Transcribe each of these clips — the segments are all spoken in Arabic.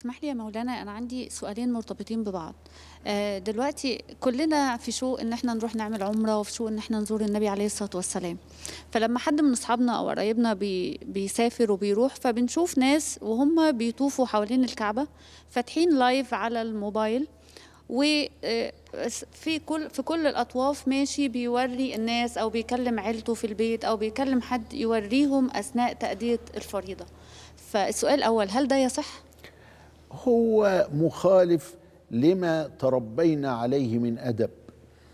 اسمح لي يا مولانا أنا عندي سؤالين مرتبطين ببعض. آه، دلوقتي كلنا في شوق إن إحنا نروح نعمل عمرة وفي شوق إن إحنا نزور النبي عليه الصلاة والسلام. فلما حد من أصحابنا أو قرايبنا بي بيسافر وبيروح فبنشوف ناس وهم بيطوفوا حوالين الكعبة فاتحين live على الموبايل وفي كل في كل الأطواف ماشي بيوري الناس أو بيكلم عيلته في البيت أو بيكلم حد يوريهم أثناء تأدية الفريضة. فالسؤال الأول هل ده يصح؟ هو مخالف لما تربينا عليه من أدب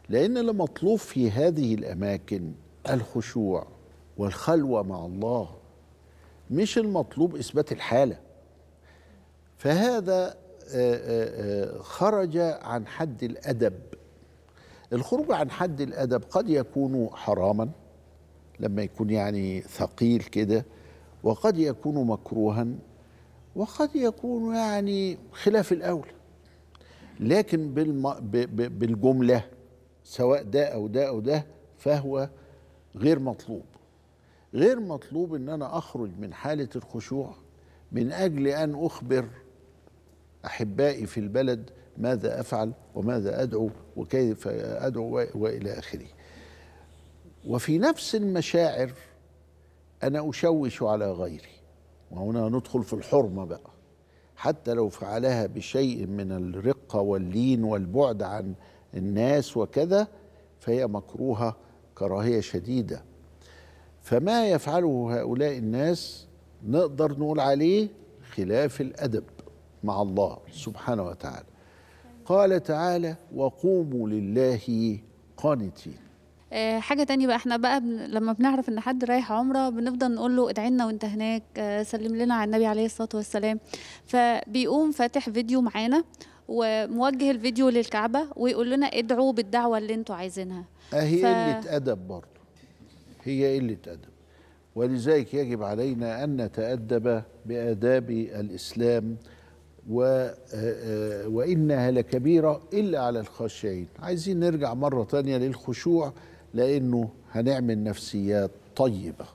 لأن المطلوب في هذه الأماكن الخشوع والخلوة مع الله مش المطلوب إثبات الحالة. فهذا آه، آه، آه، خرج عن حد الأدب. الخروج عن حد الأدب قد يكون حراما لما يكون يعني ثقيل كده وقد يكون مكروها وقد يكون يعني خلاف الأولى لكن بالم... ب... بالجملة سواء ده أو ده أو ده فهو غير مطلوب. غير مطلوب إن أنا أخرج من حالة الخشوع من أجل أن أخبر أحبائي في البلد ماذا أفعل وماذا أدعو وكيف أدعو وإلى آخره. وفي نفس المشاعر أنا أشوش على غيري. وهنا ندخل في الحرمة بقى. حتى لو فعلها بشيء من الرقة واللين والبعد عن الناس وكذا فهي مكروهة كراهية شديدة. فما يفعله هؤلاء الناس نقدر نقول عليه خلاف الأدب مع الله سبحانه وتعالى. قال تعالى وقوموا لله قانتين. حاجة تانية بقى إحنا بقى بن... لما بنعرف ان حد رايح عمرة بنفضل نقول له ادعي لنا وانت هناك آه، سلم لنا على النبي عليه الصلاة والسلام. فبيقوم فاتح فيديو معانا وموجه الفيديو للكعبة ويقول لنا ادعوا بالدعوة اللي أنتوا عايزينها. أهي ف- قلة أدب برضه. هي قلة أدب. ولذلك يجب علينا أن نتأدب بآداب الإسلام و آه، آه، وإنها لكبيرة إلا على الخاشعين. عايزين نرجع مرة تانية للخشوع لأنه هنعمل نفسيات طيبة.